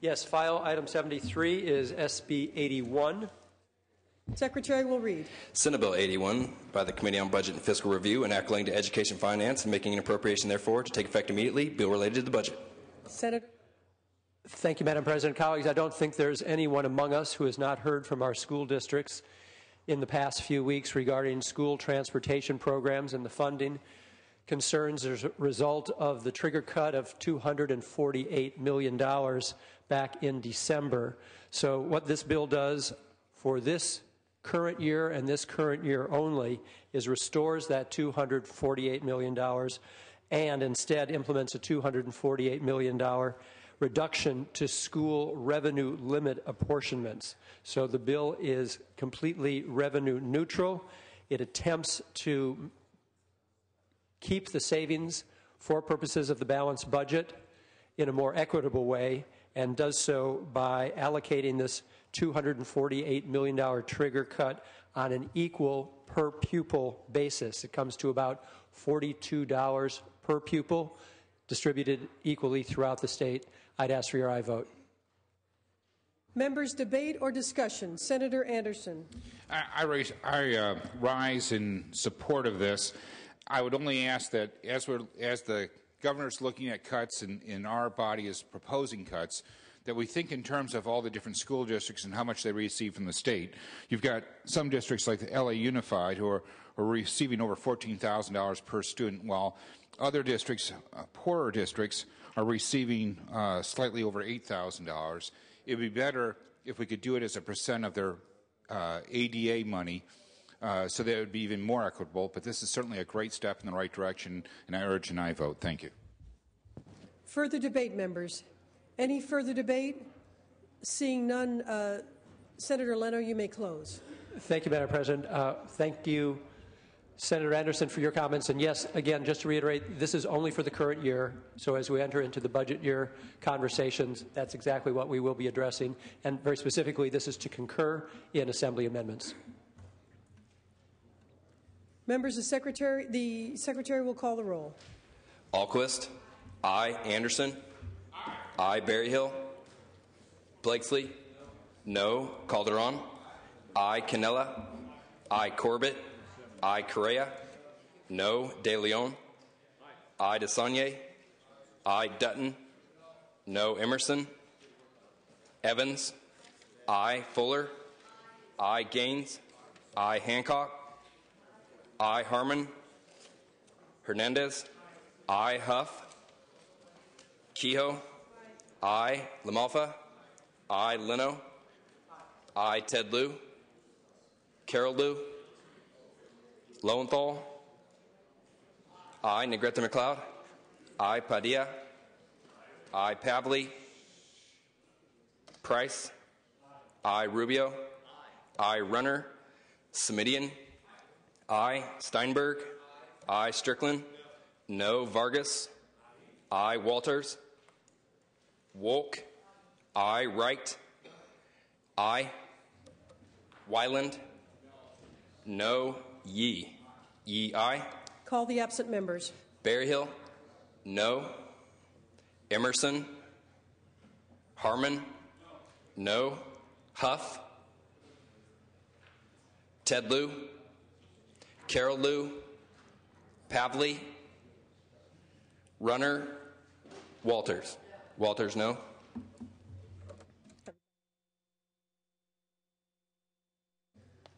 Yes, file item 73 is SB 81. Secretary will read. Senate Bill 81 by the Committee on Budget and Fiscal Review and enacting to Education Finance and making an appropriation therefore to take effect immediately. Bill related to the budget. Senator, Thank you, Madam President. Colleagues, I don't think there's anyone among us who has not heard from our school districts in the past few weeks regarding school transportation programs and the funding concerns as a result of the trigger cut of $248 million back in December. So, what this bill does for this current year and this current year only is restores that $248 million and instead implements a $248 million reduction to school revenue limit apportionments. So the bill is completely revenue neutral. It attempts to keep the savings for purposes of the balanced budget in a more equitable way and does so by allocating this $248 million trigger cut on an equal per pupil basis. It comes to about $42 per pupil, distributed equally throughout the state. I'd ask for your aye vote. members debate or discussion. Senator Anderson. I, I, raise, I uh, rise in support of this. I would only ask that as, we're, as the governor's looking at cuts and, and our body is proposing cuts, that we think in terms of all the different school districts and how much they receive from the state. You've got some districts like the LA Unified who are, are receiving over $14,000 per student, while other districts, uh, poorer districts, are receiving uh, slightly over $8,000. It would be better if we could do it as a percent of their uh, ADA money. Uh, so that it would be even more equitable, but this is certainly a great step in the right direction, and I urge an aye vote. Thank you. Further debate, members. Any further debate? Seeing none, uh, Senator Leno, you may close. Thank you, Madam President. Uh, thank you, Senator Anderson, for your comments. And yes, again, just to reiterate, this is only for the current year. So as we enter into the budget year conversations, that's exactly what we will be addressing. And very specifically, this is to concur in Assembly amendments. Members, the Secretary, the Secretary will call the roll. Alquist. Aye. Anderson. Aye. Berryhill. Blakeslee. No. Calderon. Aye. Cannella. Aye. Corbett. Aye. Correa. No. De Leon. Aye. DeSaulnier. Aye. Dutton. No. Emmerson. Evans. Aye. Fuller. Aye. Gaines. Aye. Hancock. Aye. Harman. Hernandez. I. Huff. Kehoe. I. Lamalfa. I. Leno. I. Ted Lieu. Carol Liu. Lowenthal. I. Negrete McLeod. I. Padilla. Aye. Pavley. Price. I. Rubio. I. Runner. Simitian. Aye. Steinberg. Aye. Strickland. No. Vargas. Aye. Walters. Wolk. Aye. Wright. Aye. Wyland. No. Yee. Yee. Aye. Call the absent members. Berryhill. No. Emmerson. Harman. No. Huff. Ted Lieu. Carol Liu. Pavley. Runner. Walters. Walters, no.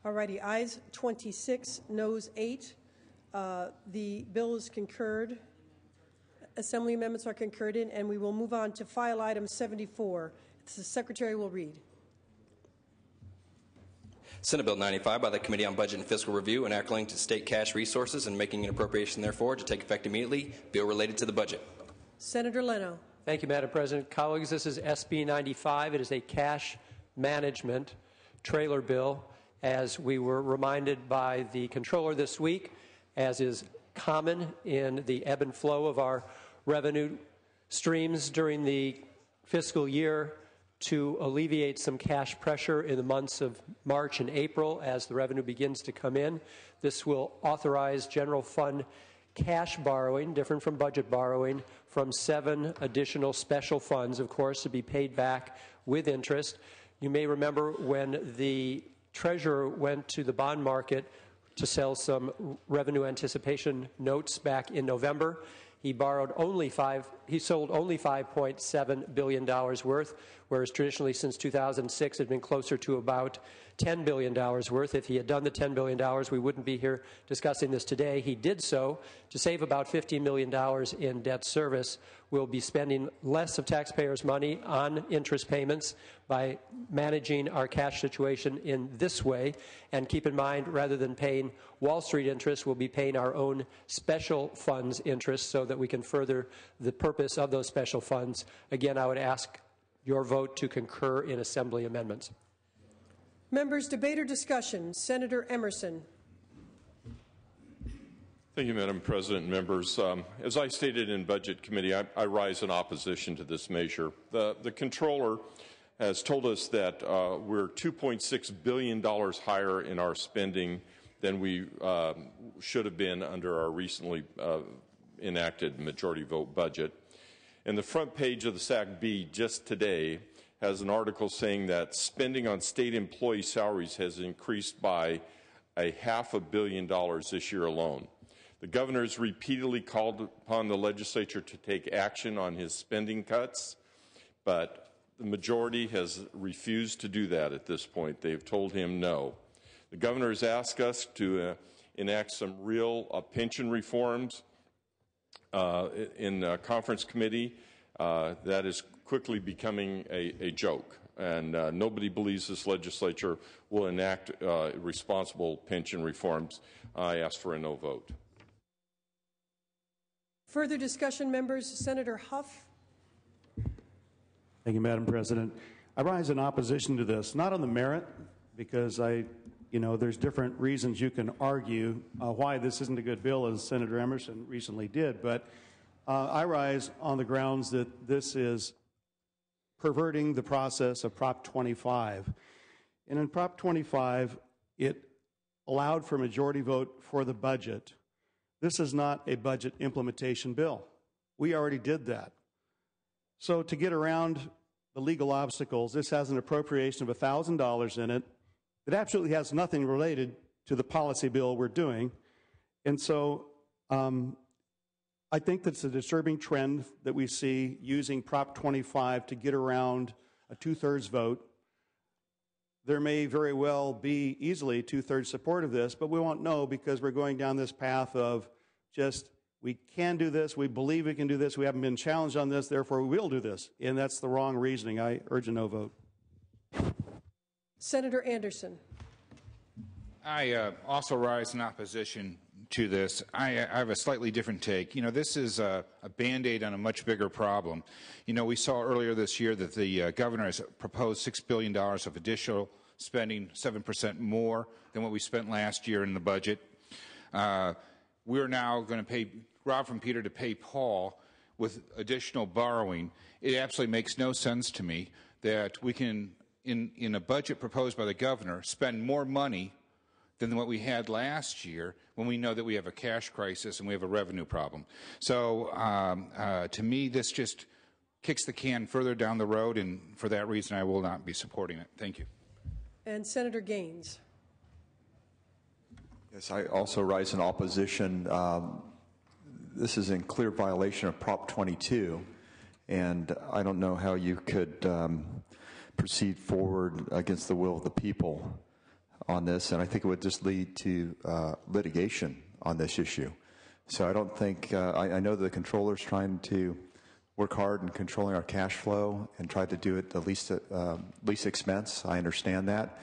All righty, ayes 26, noes 8. Uh, the bill is concurred. Assembly amendments are concurred in, and we will move on to file item 74. The Secretary will read. Senate Bill 95 by the Committee on Budget and Fiscal Review and enacting to state cash resources and making an appropriation therefore to take effect immediately. Bill related to the budget. Senator Leno. Thank you, Madam President. Colleagues, this is SB 95. It is a cash management trailer bill. As we were reminded by the controller this week, as is common in the ebb and flow of our revenue streams during the fiscal year, to alleviate some cash pressure in the months of March and April as the revenue begins to come in. This will authorize general fund cash borrowing, different from budget borrowing, from seven additional special funds, of course, to be paid back with interest. You may remember when the treasurer went to the bond market to sell some revenue anticipation notes back in November. He borrowed only five, he sold only $5.7 billion worth, whereas traditionally since 2006 it had been closer to about $10 billion worth. If he had done the $10 billion, we wouldn't be here discussing this today. He did so to save about $50 million in debt service. We'll be spending less of taxpayers' money on interest payments by managing our cash situation in this way. And keep in mind, rather than paying Wall Street interest, we'll be paying our own special funds interest so that we can further the purpose of those special funds. Again, I would ask your vote to concur in Assembly amendments. Members, debate or discussion? Senator Emmerson. Thank you, Madam President and members. Um, as I stated in Budget Committee, I, I, rise in opposition to this measure. The, the Controller has told us that uh, we're $2.6 billion higher in our spending than we uh, should have been under our recently uh, enacted majority vote budget. And the front page of the Sac Bee just today has an article saying that spending on state employee salaries has increased by a half a billion dollars this year alone. The governor has repeatedly called upon the legislature to take action on his spending cuts, but the majority has refused to do that at this point. They've told him no. The governor has asked us to uh, enact some real uh, pension reforms uh, in conference committee. Uh, that is quickly becoming a, a joke. And uh, nobody believes this legislature will enact uh, responsible pension reforms. I ask for a no vote. Further discussion, members? Senator Huff. Thank you, Madam President. I rise in opposition to this, not on the merit, because I, you know, there's different reasons you can argue uh, why this isn't a good bill, as Senator Emmerson recently did, but I rise on the grounds that this is perverting the process of Prop 25. And in Prop 25, it allowed for majority vote for the budget. This is not a budget implementation bill. We already did that. So, to get around the legal obstacles, this has an appropriation of $1,000 in it that absolutely has nothing related to the policy bill we're doing. And so, um, I think that's a disturbing trend that we see using Prop 25 to get around a two thirds vote. There may very well be easily two thirds support of this, but we won't know because we're going down this path of just we can do this, we believe we can do this, we haven't been challenged on this, therefore we will do this. And that's the wrong reasoning. I urge a no vote. Senator Anderson. I uh, also rise in opposition to this. I, I, have a slightly different take. You know, this is a, a band aid on a much bigger problem. You know, we saw earlier this year that the uh, governor has proposed $6 billion of additional spending, 7% more than what we spent last year in the budget. Uh, we're now going to pay Rob from Peter to pay Paul with additional borrowing. It absolutely makes no sense to me that we can, in, in a budget proposed by the governor, spend more money than what we had last year when we know that we have a cash crisis and we have a revenue problem. So um, uh, to me, this just kicks the can further down the road, and for that reason, I will not be supporting it. Thank you. And Senator Gaines. Yes, I also rise in opposition. Um, this is in clear violation of Prop 22, and I don't know how you could um, proceed forward against the will of the people on this, and I think it would just lead to uh, litigation on this issue. So I don't think, uh, I, I, know the controller's trying to work hard in controlling our cash flow and try to do it at the least, uh, least expense. I understand that.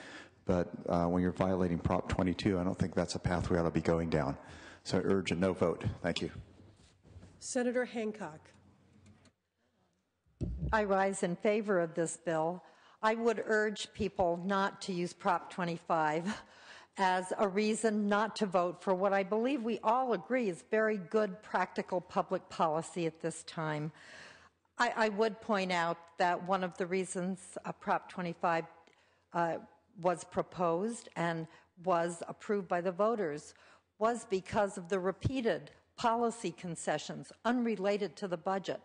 But uh, when you're violating Prop 22, I don't think that's a path we ought to be going down. So I urge a no vote. Thank you. Senator Hancock. I rise in favor of this bill. I would urge people not to use Prop 25 as a reason not to vote for what I believe we all agree is very good practical public policy at this time. I, I would point out that one of the reasons uh, Prop 25 uh, was proposed and was approved by the voters was because of the repeated policy concessions unrelated to the budget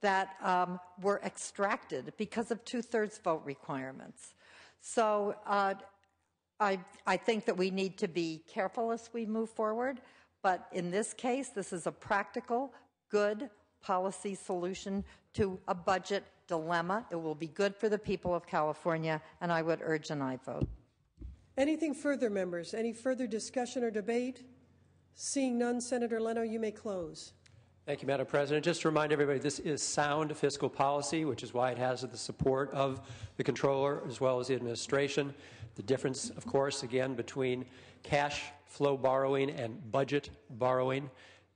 that um, were extracted because of two thirds vote requirements. So uh, I, I think that we need to be careful as we move forward, but in this case, this is a practical, good policy solution to a budget dilemma. It will be good for the people of California, and I would urge an aye vote. Anything further, members? Any further discussion or debate? Seeing none, Senator Leno, you may close. Thank you, Madam President. Just to remind everybody, this is sound fiscal policy, which is why it has the support of the controller as well as the administration. The difference, of course, again, between cash flow borrowing and budget borrowing,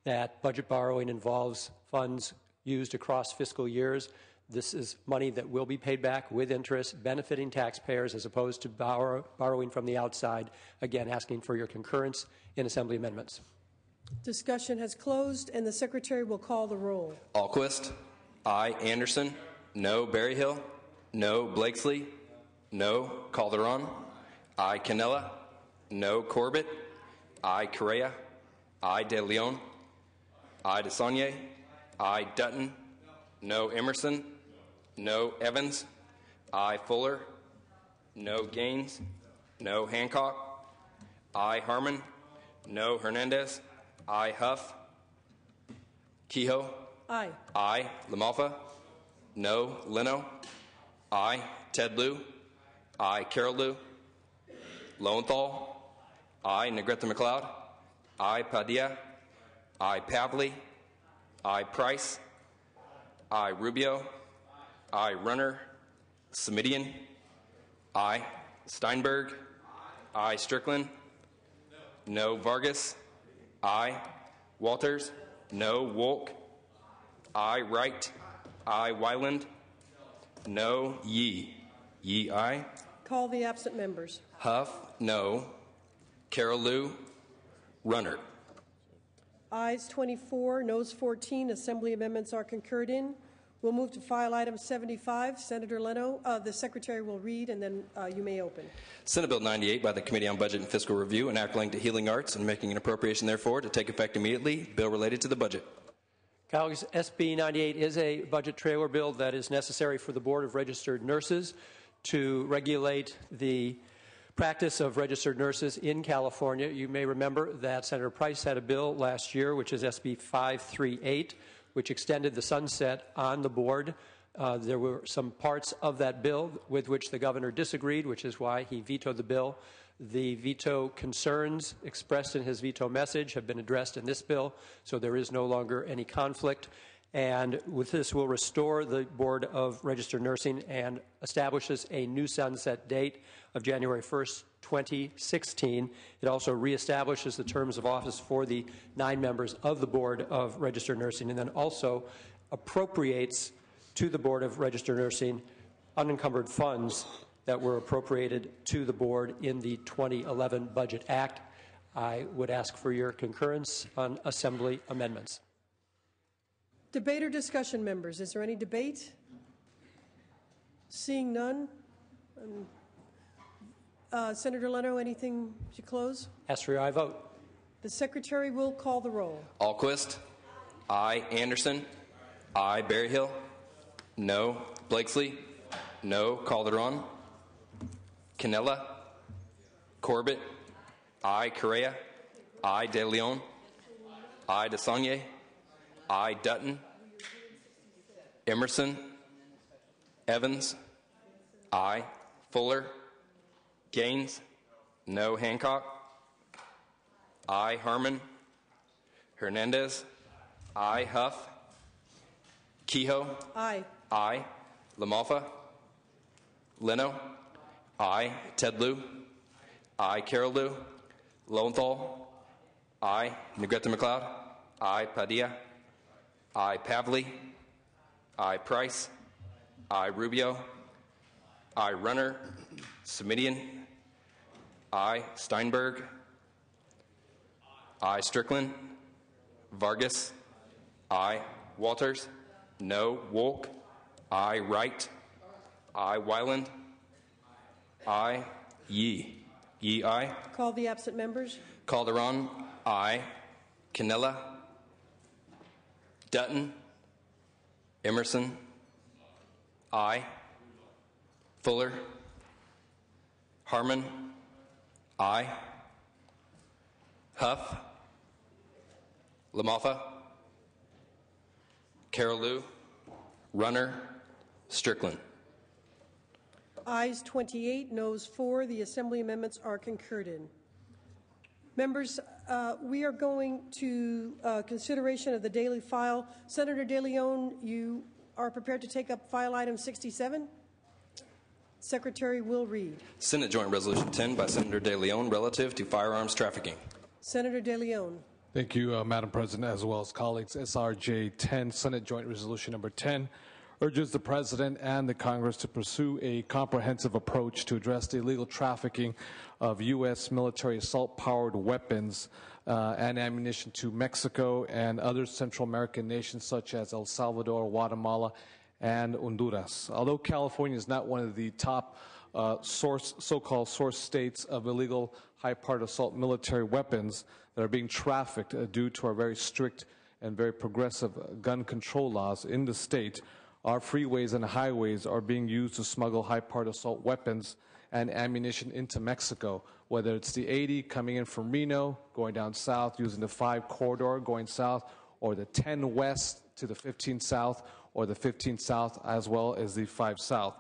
that budget borrowing involves funds used across fiscal years. This is money that will be paid back with interest, benefiting taxpayers as opposed to borrow, borrowing from the outside. Again, asking for your concurrence in Assembly amendments. Discussion has closed, and the Secretary will call the roll. Alquist. I. Anderson. No. Berryhill. No. Blakeslee. No. Calderon. I. Cannella. No. Corbett. I. Correa. I. De Leon. I. DeSaulnier. I. Dutton. No. Emmerson. No. Evans. I. Fuller. No. Gaines. No. Hancock. I. Harman. No. Hernandez. I. Huff. Kehoe. Aye. I. Lamalfa. No. Leno. I. Ted Lieu. I. Carol Liu. Lowenthal. I. Negrete McLeod. I. Padilla. I. Pavley. I. Price. I. Rubio. I. Runner. Simitian. I. Steinberg. I. Strickland. No. Vargas. I. Walters. No. Wolk. I. Wright. I. Wyland. No. Ye. Yee. I. Call the absent members. Huff. No. Carol Liu. Runner. Ayes 24, noes 14. Assembly amendments are concurred in. We'll move to file item 75. Senator Leno, uh, the Secretary will read, and then uh, you may open. Senate Bill 98 by the Committee on Budget and Fiscal Review, an act linked to healing arts and making an appropriation therefore to take effect immediately. Bill related to the budget. Colleagues, SB 98 is a budget trailer bill that is necessary for the Board of Registered Nurses to regulate the practice of registered nurses in California. You may remember that Senator Price had a bill last year, which is SB 538, which extended the sunset on the board. Uh, there were some parts of that bill with which the governor disagreed, which is why he vetoed the bill. The veto concerns expressed in his veto message have been addressed in this bill, so there is no longer any conflict. And with this, we'll restore the Board of Registered Nursing and establishes a new sunset date of January 1st, 2016. It also reestablishes the terms of office for the nine members of the Board of Registered Nursing and then also appropriates to the Board of Registered Nursing unencumbered funds that were appropriated to the board in the 2011 Budget Act. I would ask for your concurrence on Assembly amendments. Debate or discussion, members? Is there any debate? Seeing none? Um, uh, Senator Leno, anything to close? Ask for your aye vote. The Secretary will call the roll. Alquist. I. Anderson. I. Berryhill. No. Blakeslee. No. Calderon. Cannella. Corbett. I. Correa. I. De Leon. I. DeSaulnier. I. Dutton. Emmerson. Evans. I. Fuller. Gaines. No. Hancock. I. Harman. Hernandez. I. Huff. Kehoe. Aye. I. Lamalfa. Leno. I. Ted Lieu. I. Carol Liu. Lowenthal. I. Negrete McLeod. I. Padilla. I. Pavley. I. Price. I. Rubio. I. Runner. Simitian. I. Steinberg. I. Strickland. Vargas. I. Walters. No. Wolk. I. Wright. I. Wyland. I. Yee. Yee. I. Call the absent members. Calderon. I. Cannella. Dutton. Emmerson. I. Fuller. Harman. I. Huff. Lamalfa. Carol Liu. Runner. Strickland. Ayes 28, noes 4. The Assembly amendments are concurred in. Members, uh, we are going to uh, consideration of the daily file. Senator De Leon, you are prepared to take up file item 67? Secretary will read. Senate Joint Resolution 10 by Senator De Leon relative to firearms trafficking. Senator De Leon. Thank you, uh, Madam President, as well as colleagues. SRJ 10, Senate Joint Resolution Number 10, urges the President and the Congress to pursue a comprehensive approach to address the illegal trafficking of U.S. military assault powered weapons uh, and ammunition to Mexico and other Central American nations such as El Salvador, Guatemala, and Honduras. Although California is not one of the top uh, source, so-called source states of illegal high-powered assault military weapons that are being trafficked uh, due to our very strict and very progressive gun control laws in the state, our freeways and highways are being used to smuggle high-powered assault weapons and ammunition into Mexico, whether it's the 80 coming in from Reno, going down south using the 5 corridor going south, or the 10 west to the 15 south, or the 15 South, as well as the 5 South.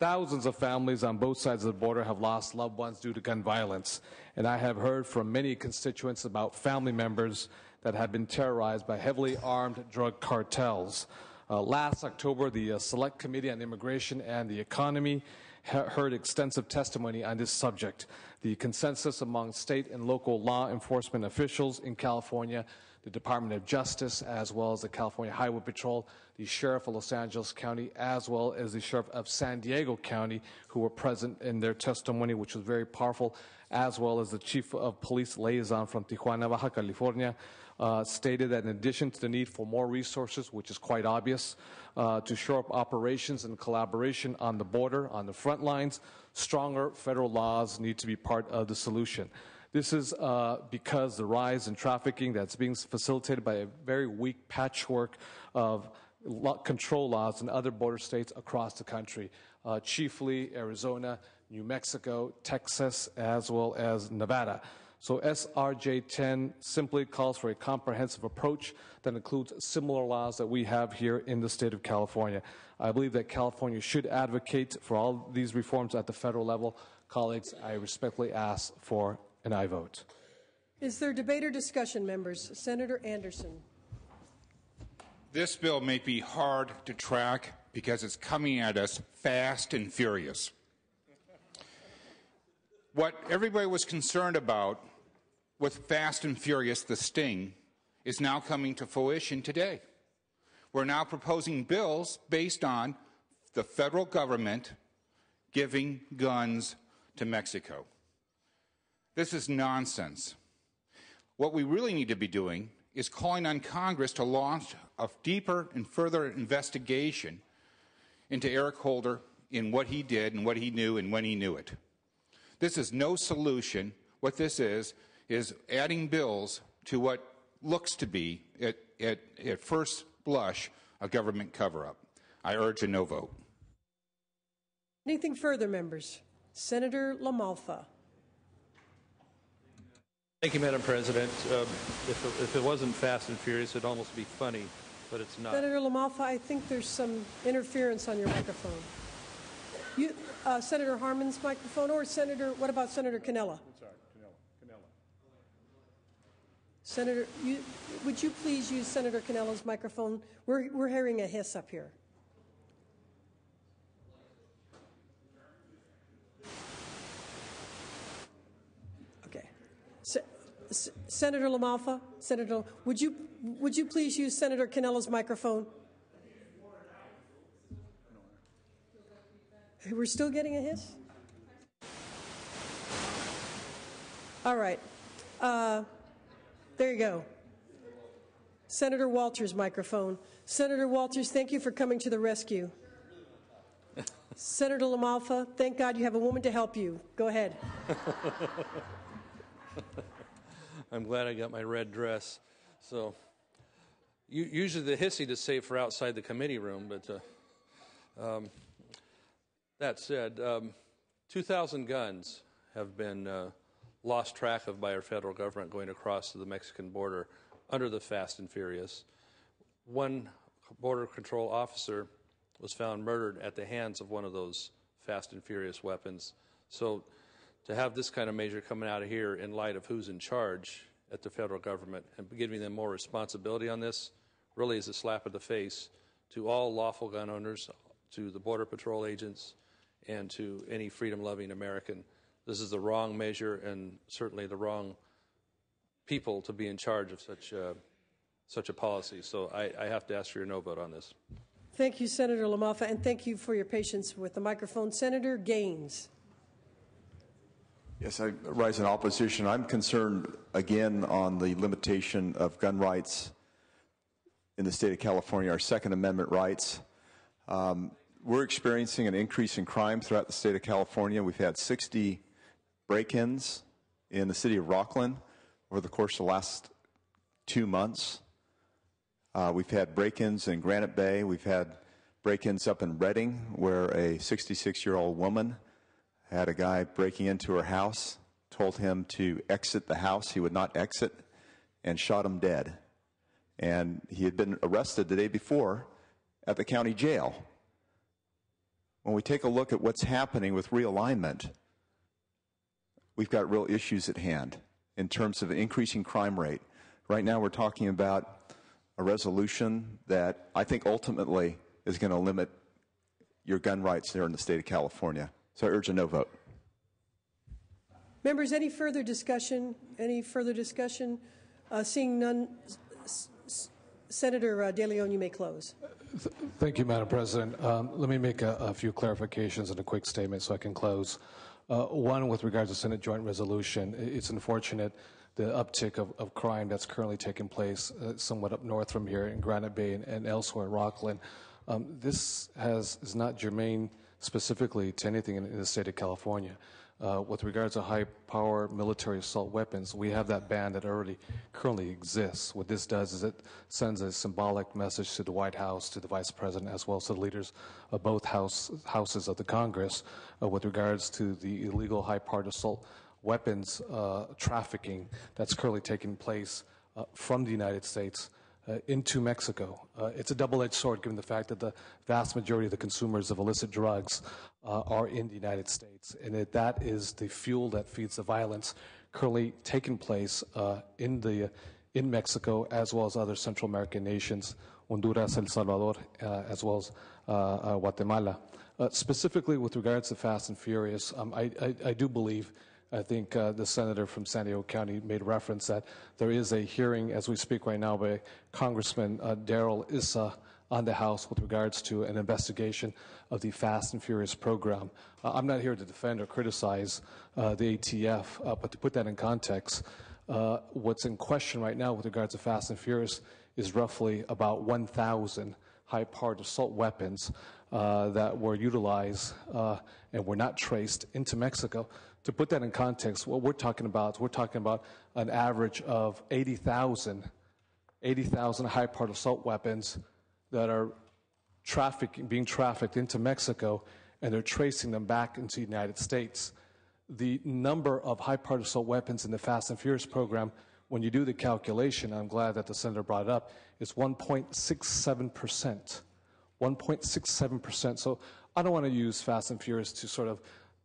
Thousands of families on both sides of the border have lost loved ones due to gun violence. And I have heard from many constituents about family members that have been terrorized by heavily armed drug cartels. Uh, last October, the uh, Select Committee on Immigration and the Economy heard extensive testimony on this subject. The consensus among state and local law enforcement officials in California the Department of Justice, as well as the California Highway Patrol, the Sheriff of Los Angeles County, as well as the Sheriff of San Diego County, who were present in their testimony, which was very powerful, as well as the Chief of Police Liaison from Tijuana, Baja California, uh, stated that in addition to the need for more resources, which is quite obvious, uh, to shore up operations and collaboration on the border, on the front lines, stronger federal laws need to be part of the solution. This is uh, because the rise in trafficking that's being facilitated by a very weak patchwork of control laws in other border states across the country, uh, chiefly Arizona, New Mexico, Texas, as well as Nevada. So SRJ 10 simply calls for a comprehensive approach that includes similar laws that we have here in the state of California. I believe that California should advocate for all these reforms at the federal level. Colleagues, I respectfully ask for and I vote. Is there debate or discussion, members? Senator Anderson. This bill may be hard to track because it's coming at us fast and furious. What everybody was concerned about with Fast and Furious, the sting, is now coming to fruition today. We're now proposing bills based on the federal government giving guns to Mexico. This is nonsense. What we really need to be doing is calling on Congress to launch a deeper and further investigation into Eric Holder in what he did and what he knew and when he knew it. This is no solution. What this is, is adding bills to what looks to be, at, at, at first blush, a government cover up. I urge a no vote. Anything further, members? Senator LaMalfa. Thank you, Madam President. Um, if, it, if, it, wasn't fast and furious, it'd almost be funny, but it's not. Senator LaMalfa, I think there's some interference on your microphone. You, uh, Senator Harman's microphone, or Senator, what about Senator Cannella? sorry, Cannella. Cannella. Senator, you, would you please use Senator Cannella's microphone? We're, we're hearing a hiss up here. Senator LaMalfa, Senator, would you would you please use Senator Cannella's microphone? We're still getting a hiss. All right, uh, there you go. Senator Walters' microphone. Senator Walters, thank you for coming to the rescue. Senator LaMalfa, thank God you have a woman to help you. Go ahead. I'm glad I got my red dress. So, u- usually the hissy to save for outside the committee room, but uh, um, that said, um, 2,000 guns have been uh, lost track of by our federal government going across to the Mexican border under the Fast and Furious. One border control officer was found murdered at the hands of one of those Fast and Furious weapons. So to have this kind of measure coming out of here in light of who's in charge at the federal government and giving them more responsibility on this really is a slap in the face to all lawful gun owners, to the Border Patrol agents, and to any freedom loving American. This is the wrong measure and certainly the wrong people to be in charge of such, uh, such a policy. So I, I have to ask for your no vote on this. Thank you, Senator LaMalfa, and thank you for your patience with the microphone. Senator Gaines. Yes, I rise in opposition. I'm concerned again on the limitation of gun rights in the state of California, our Second Amendment rights. Um, we're experiencing an increase in crime throughout the state of California. We've had 60 break ins in the city of Rocklin over the course of the last two months. Uh, we've had break ins in Granite Bay. We've had break ins up in Redding, where a 66 year old woman had a guy breaking into her house, told him to exit the house. He would not exit, and shot him dead. And he had been arrested the day before at the county jail. When we take a look at what's happening with realignment, we've got real issues at hand in terms of increasing crime rate. Right now, we're talking about a resolution that I think ultimately is going to limit your gun rights there in the state of California. So I urge a no vote. Members, any further discussion? Any further discussion? Uh, seeing none, S- S- Senator uh, De Leon, you may close. Thank you, Madam President. Um, let me make a, a, few clarifications and a quick statement so I can close. Uh, one, with regards to Senate Joint Resolution, it's unfortunate the uptick of, of crime that's currently taking place uh, somewhat up north from here in Granite Bay and, and elsewhere in Rocklin. Um, this has, is not germane specifically to anything in, in the state of California. Uh, with regards to high power military assault weapons, we have that ban that already currently exists. What this does is it sends a symbolic message to the White House, to the Vice President, as well as to the leaders of both house, houses of the Congress uh, with regards to the illegal high powered assault weapons uh, trafficking that's currently taking place uh, from the United States into Mexico. Uh, it's a double edged sword given the fact that the vast majority of the consumers of illicit drugs uh, are in the United States, and that, that is the fuel that feeds the violence currently taking place uh, in, the, in Mexico as well as other Central American nations, Honduras, El Salvador, uh, as well as uh, Guatemala. specifically with regards to Fast and Furious, um, I, I, I do believe I think uh, the senator from San Diego County made reference that there is a hearing as we speak right now by Congressman uh, Darrell Issa on the House with regards to an investigation of the Fast and Furious program. Uh, I'm not here to defend or criticize uh, the ATF, uh, but to put that in context, uh, what's in question right now with regards to Fast and Furious is roughly about 1,000 high-powered assault weapons that were utilized and were not traced into Mexico to put that in context, what we're talking about, we're talking about an average of 80,000 80,000 high-powered assault weapons that are trafficking, being trafficked into Mexico, and they're tracing them back into the United States. The number of high-powered assault weapons in the Fast and Furious program, when you do the calculation, I'm glad that the senator brought it up, is 1.67 percent. 1.67 percent. So I don't want to use Fast and Furious to sort of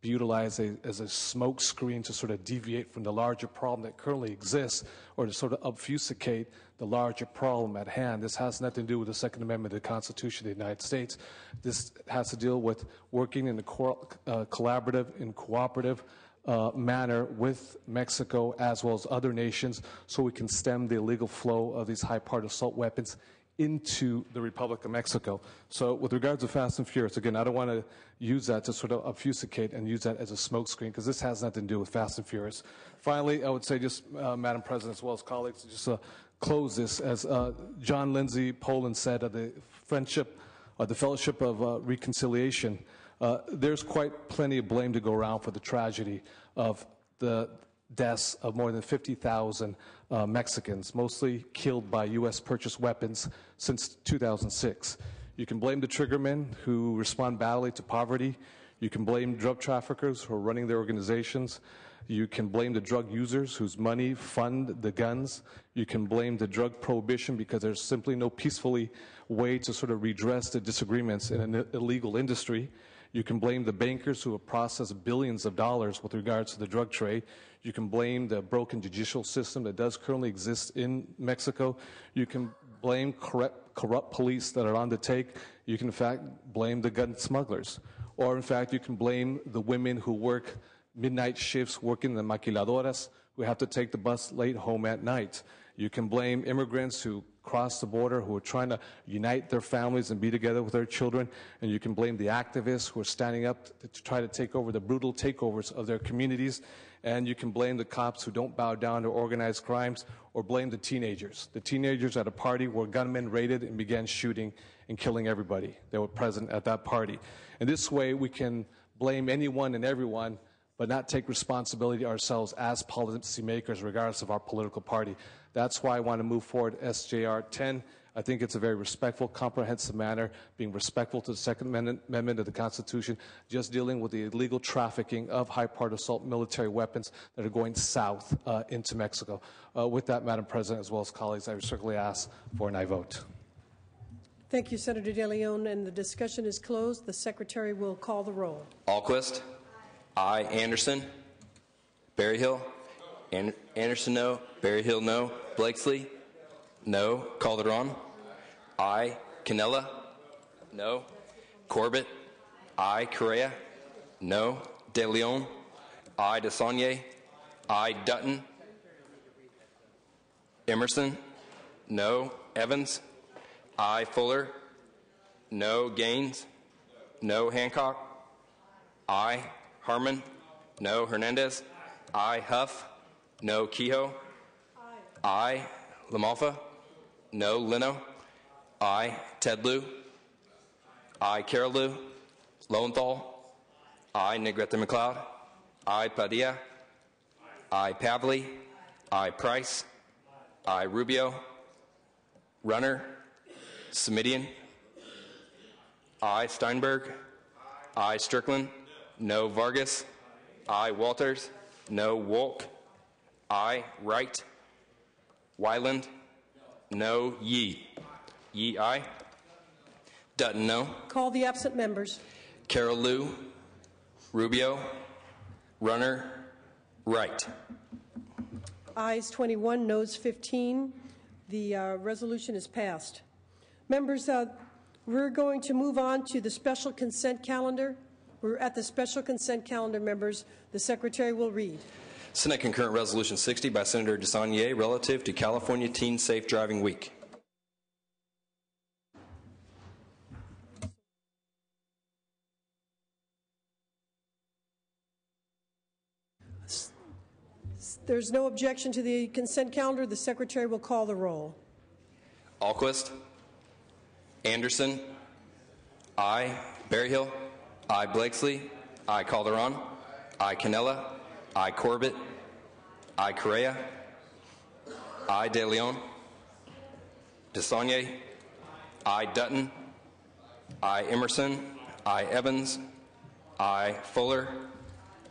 be utilized a, as a smokescreen to sort of deviate from the larger problem that currently exists or to sort of obfuscate the larger problem at hand. This has nothing to do with the Second Amendment of the Constitution of the United States. This has to deal with working in a co- uh, collaborative and cooperative uh, manner with Mexico as well as other nations so we can stem the illegal flow of these high powered assault weapons into the Republic of Mexico. So, with regards to Fast and Furious, again, I don't want to use that to sort of obfuscate and use that as a smokescreen because this has nothing to do with Fast and Furious. Finally, I would say, just uh, Madam President, as well as colleagues, just uh, close this as uh, John Lindsay Poland said of the friendship, uh, the Fellowship of uh, Reconciliation. Uh, there's quite plenty of blame to go around for the tragedy of the deaths of more than 50,000 uh, Mexicans, mostly killed by U.S. purchased weapons since 2006. You can blame the triggermen who respond badly to poverty. You can blame drug traffickers who are running their organizations. You can blame the drug users whose money fund the guns. You can blame the drug prohibition because there's simply no peacefully way to sort of redress the disagreements in an illegal industry. You can blame the bankers who have processed billions of dollars with regards to the drug trade. You can blame the broken judicial system that does currently exist in Mexico. You can blame corrupt, corrupt police that are on the take. You can, in fact, blame the gun smugglers. Or, in fact, you can blame the women who work midnight shifts working the maquiladoras who have to take the bus late home at night. You can blame immigrants who cross the border who are trying to unite their families and be together with their children. And you can blame the activists who are standing up to try to take over the brutal takeovers of their communities. And you can blame the cops who don't bow down to organized crimes or blame the teenagers. The teenagers at a party where gunmen raided and began shooting and killing everybody that were present at that party. And this way we can blame anyone and everyone but not take responsibility ourselves as policymakers, regardless of our political party. That's why I want to move forward SJR 10. I think it's a very respectful, comprehensive manner, being respectful to the Second Amendment of the Constitution, just dealing with the illegal trafficking of high-powered assault military weapons that are going south uh, into Mexico. Uh, with that, Madam President, as well as colleagues, I respectfully ask for an aye vote. Thank you, Senator De Leon. And the discussion is closed. The Secretary will call the roll. Alquist. I. Anderson. Berryhill. An- Anderson, no. Berryhill, no. Blakeslee? no. Calderon, I. Cannella, no. Corbett, I. Correa, no. De Leon, I. DeSaulnier, I. Dutton, Emerson, no. Evans, I. Fuller, no. Gaines, no. Hancock, I. Harman? No. Hernandez? I. Huff? No. Kehoe? I. Lamalfa? No. Leno? I. Ted Lieu? I. Carol Liu? Lowenthal? I. Negrete McLeod? I. Padilla? I. Pavley? I. Price? I. Rubio? Runner? Simitian? I. Steinberg? I. Strickland? No Vargas. I Walters. No Wolk. I Wright. Wyland. No Yee. Yee I. Dutton no. Call the absent members. Carol Liu. Rubio. Runner. Wright. Ayes 21, noes 15. The uh, resolution is passed. Members, uh, we're going to move on to the special consent calendar. We're at the special consent calendar, members. The Secretary will read. Senate Concurrent Resolution 60 by Senator DeSaulnier relative to California Teen Safe Driving Week. There's no objection to the consent calendar. The Secretary will call the roll. Alquist. Anderson. I. Berryhill. I. Blakeslee. I. Calderon. I. Cannella. I. Corbett. I. Correa. I. De Leon. DeSaulnier. I. Dutton. I. Emerson. I. Evans. I. Fuller.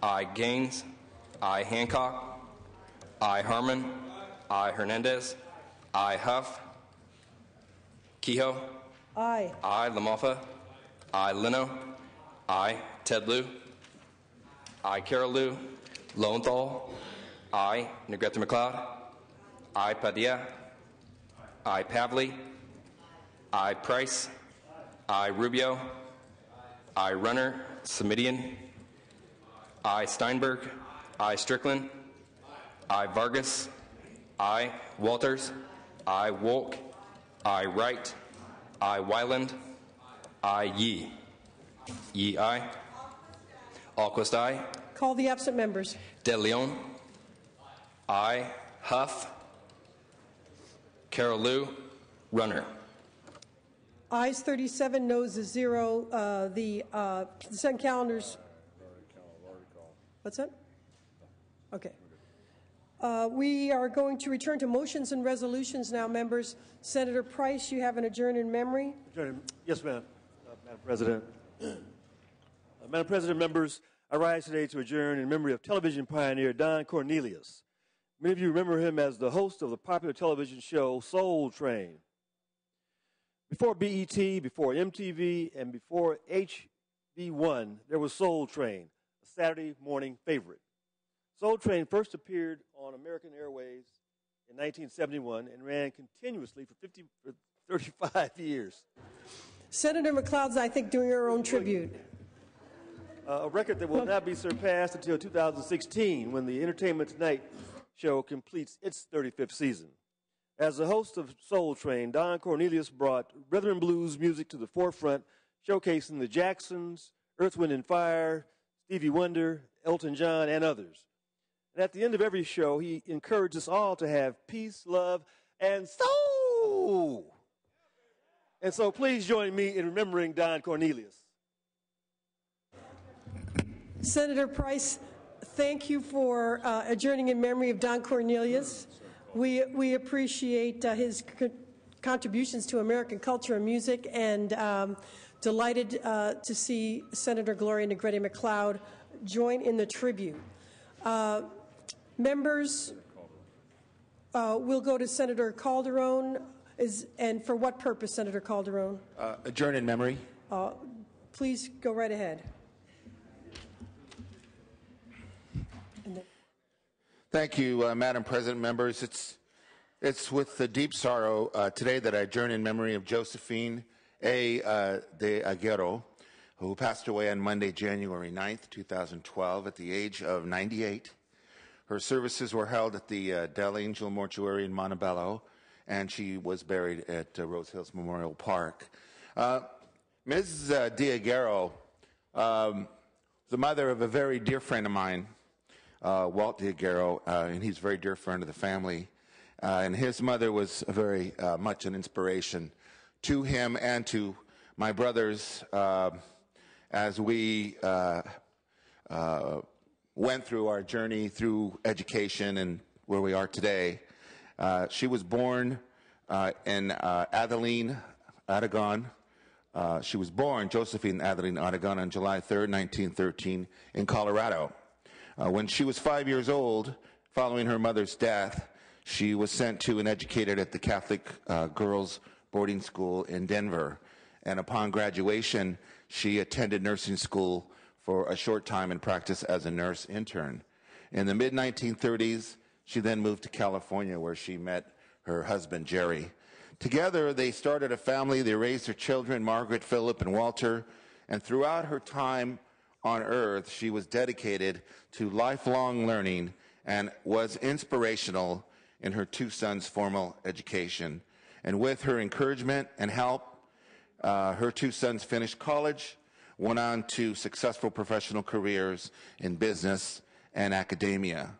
I. Gaines. I. Hancock. I. Harman. I. Hernandez. I. Huff. Kehoe. Aye. I. Lamalfa. I. Leno. I. Ted Lieu. I. Carol Liu. Lowenthal. I. Negrete McLeod. I. Padilla. I. Pavley. I. Price. I. Rubio. I. Runner. Simitian. I. Steinberg. I. Strickland. I. Vargas. I. Walters. I. Wolk. I. Wright. I. Wyland. I. Yee. Yee, aye. Alquist, aye. Call the absent members. De Leon. Aye. Huff. Carol Liu. Runner. Ayes 37, noes is zero. Uh, the uh, consent calendars. What's that? Okay. Uh, We are going to return to motions and resolutions now, members. Senator Price, you have an adjourn in memory. Adjourn. Yes, ma'am. Uh, Madam President. Uh, Madam President, members, I rise today to adjourn in memory of television pioneer Don Cornelius. Many of you remember him as the host of the popular television show Soul Train. Before BET, before MTV, and before HBO, there was Soul Train, a Saturday morning favorite. Soul Train first appeared on American Airways in 1971 and ran continuously for, 50, for 35 years. Senator McLeod's, I think, doing her own tribute. Uh, a record that will not be surpassed until 2016 when the Entertainment Tonight show completes its 35th season. As the host of Soul Train, Don Cornelius brought rhythm and blues music to the forefront, showcasing the Jacksons, Earth, Wind, and Fire, Stevie Wonder, Elton John, and others. And at the end of every show, he encouraged us all to have peace, love, and soul. And so please join me in remembering Don Cornelius. Senator Price, thank you for uh, adjourning in memory of Don Cornelius. We, we appreciate uh, his co- contributions to American culture and music and um, delighted uh, to see Senator Gloria Negrete McLeod join in the tribute. Uh, members, uh, we'll go to Senator Calderon. Is, and for what purpose, Senator Calderon? Uh, adjourn in memory. Uh, please go right ahead. Thank you, uh, Madam President, members. It's, it's with the deep sorrow uh, today that I adjourn in memory of Josephine A. Uh, de Aguero, who passed away on Monday, January 9th, 2012, at the age of 98. Her services were held at the uh, Del Angel Mortuary in Montebello, and she was buried at uh, Rose Hills Memorial Park. Uh, Ms. Uh, de um, the mother of a very dear friend of mine, uh, Walt Diagero, uh, and he's a very dear friend of the family. Uh, and his mother was very much an inspiration to him and to my brothers uh, as we went through our journey through education and where we are today. She was born in Adeline, Aragon. she was born, Josephine Adeline Aragon, on July 3rd, 1913, in Colorado. Uh, when she was five years old, following her mother's death, she was sent to and educated at the Catholic uh, girls' boarding school in Denver. And upon graduation, she attended nursing school for a short time and practiced as a nurse intern. In the mid 1930s, she then moved to California where she met her husband, Jerry. Together, they started a family. They raised their children, Margaret, Philip, and Walter. And throughout her time on earth, she was dedicated to lifelong learning and was inspirational in her two sons' formal education. And with her encouragement and help, uh, her two sons finished college, went on to successful professional careers in business and academia.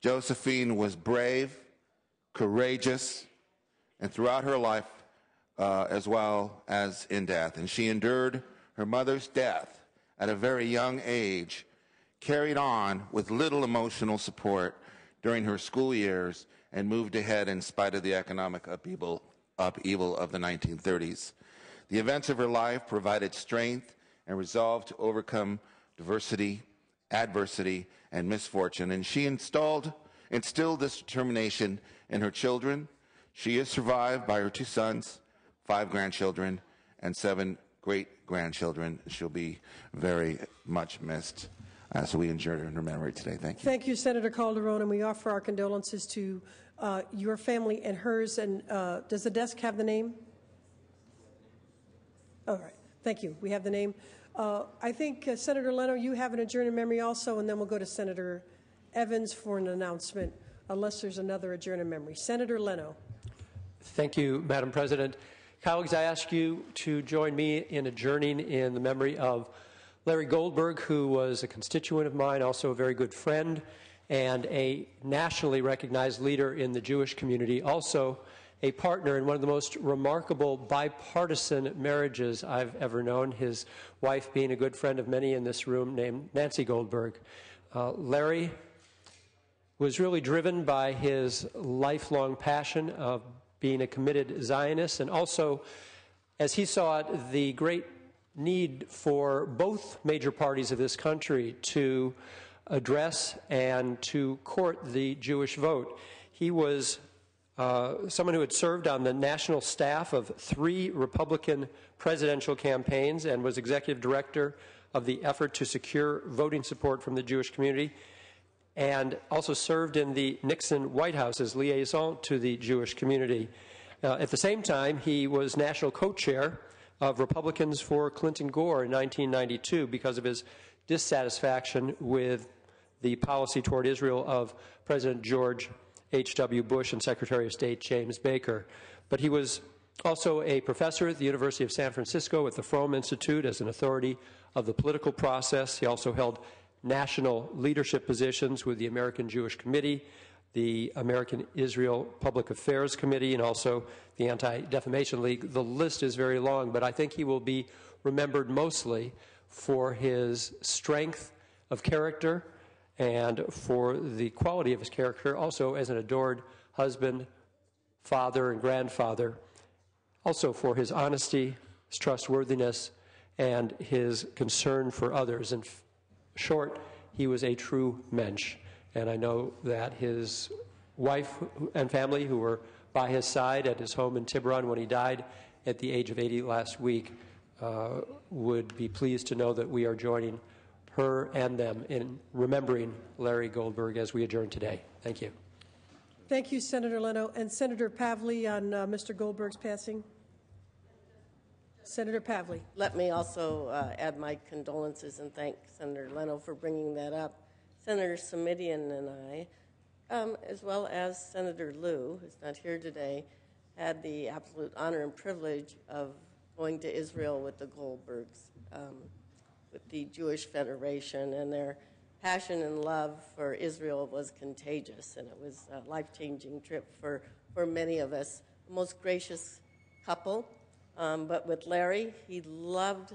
Josephine was brave, courageous, and throughout her life, uh, as well as in death. And she endured her mother's death at a very young age, carried on with little emotional support during her school years, and moved ahead in spite of the economic upheaval, upheaval of the 1930s. The events of her life provided strength and resolve to overcome diversity, adversity, and misfortune, and she installed, instilled this determination in her children. She is survived by her two sons, five grandchildren, and seven great grandchildren. She'll be very much missed as we endure in her memory today. Thank you. Thank you, Senator Calderon, and we offer our condolences to uh, your family and hers. And uh, does the desk have the name? All right. Thank you. We have the name. Uh, I think, uh, Senator Leno, you have an adjourned memory also, and then we'll go to Senator Evans for an announcement, unless there's another adjourned memory. Senator Leno. Thank you, Madam President. Colleagues, I ask you to join me in adjourning in the memory of Larry Goldberg, who was a constituent of mine, also a very good friend, and a nationally recognized leader in the Jewish community, also a partner in one of the most remarkable bipartisan marriages I've ever known, his wife being a good friend of many in this room named Nancy Goldberg. Uh, Larry was really driven by his lifelong passion of being a committed Zionist and also, as he saw it, the great need for both major parties of this country to address and to court the Jewish vote. He was uh, someone who had served on the national staff of three Republican presidential campaigns and was executive director of the effort to secure voting support from the Jewish community, and also served in the Nixon White House as liaison to the Jewish community. Uh, at the same time, he was national co chair of Republicans for Clinton Gore in 1992 because of his dissatisfaction with the policy toward Israel of President George H.W. Bush and Secretary of State James Baker. But he was also a professor at the University of San Francisco at the Fromm Institute as an authority of the political process. He also held national leadership positions with the American Jewish Committee, the American Israel Public Affairs Committee, and also the Anti Defamation League. The list is very long, but I think he will be remembered mostly for his strength of character and for the quality of his character, also as an adored husband, father, and grandfather, also for his honesty, his trustworthiness, and his concern for others. In short, he was a true mensch. And I know that his wife and family, who were by his side at his home in Tiburon when he died at the age of 80 last week, uh, would be pleased to know that we are joining her and them in remembering Larry Goldberg as we adjourn today. Thank you. Thank you, Senator Leno. And Senator Pavley on uh, Mr. Goldberg's passing. Senator Pavley. Let me also uh, add my condolences and thank Senator Leno for bringing that up. Senator Simitian and I, um, as well as Senator Lieu, who's not here today, had the absolute honor and privilege of going to Israel with the Goldbergs, um, with the Jewish Federation, and their passion and love for Israel was contagious, and it was a life changing trip for, for many of us. Most gracious couple um, but with Larry, he loved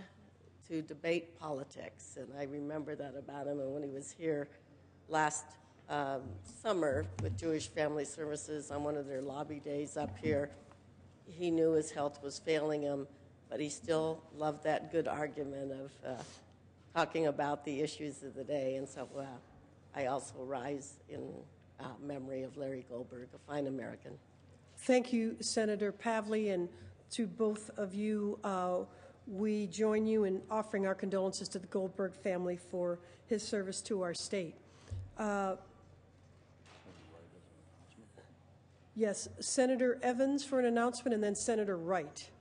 to debate politics, and I remember that about him. And when he was here last um, summer with Jewish Family Services on one of their lobby days up here, he knew his health was failing him, but he still loved that good argument of uh, talking about the issues of the day. And so uh, I also rise in uh, memory of Larry Goldberg, a fine American. Thank you, Senator Pavley, and to both of you. Uh, we join you in offering our condolences to the Goldberg family for his service to our state. Uh, yes, Senator Evans for an announcement, and then Senator Wright.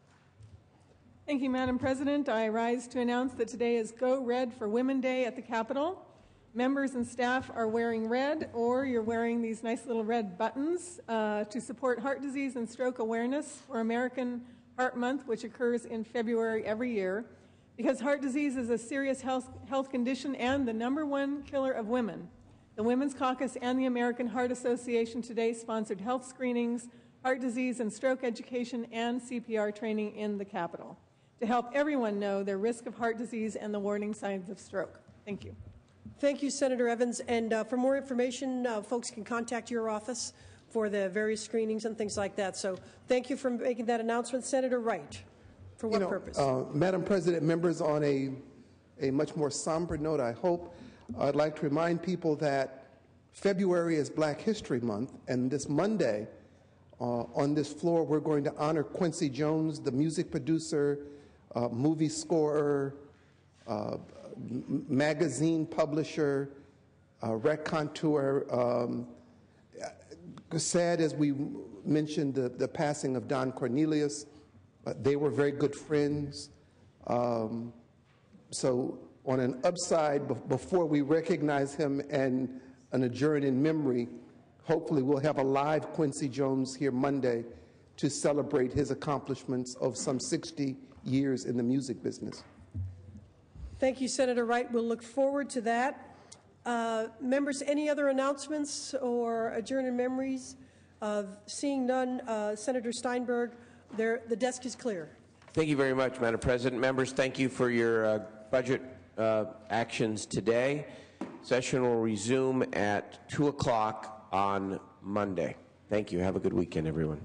Thank you, Madam President. I rise to announce that today is Go Red for Women Day at the Capitol. Members and staff are wearing red, or you're wearing these nice little red buttons uh, to support heart disease and stroke awareness for American Heart Month, which occurs in February every year, because heart disease is a serious health, health condition and the number one killer of women. The Women's Caucus and the American Heart Association today sponsored health screenings, heart disease and stroke education, and CPR training in the Capitol to help everyone know their risk of heart disease and the warning signs of stroke. Thank you. Thank you, Senator Evans. And uh, for more information, uh, folks can contact your office for the various screenings and things like that. So thank you for making that announcement. Senator Wright, for what you know, purpose? Uh, Madam President, members, on a, a much more somber note, I hope, I'd like to remind people that February is Black History Month, and this Monday, uh, on this floor, we're going to honor Quincy Jones, the music producer, uh, movie scorer, uh, magazine publisher, uh, raconteur, um, sad as we mentioned the, the passing of Don Cornelius. They were very good friends. Um, so, on an upside, before we recognize him and an adjourn in memory, hopefully we'll have a live Quincy Jones here Monday to celebrate his accomplishments of some 60 years in the music business. Thank you, Senator Wright. We'll look forward to that. Uh, members, any other announcements or adjourned memories? Uh, seeing none, uh, Senator Steinberg, there, the desk is clear. Thank you very much, Madam President. Members, thank you for your uh, budget uh, actions today. Session will resume at 2 o'clock on Monday. Thank you. Have a good weekend, everyone.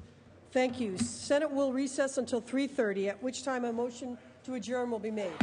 Thank you. Senate will recess until 3:30, at which time a motion to adjourn will be made.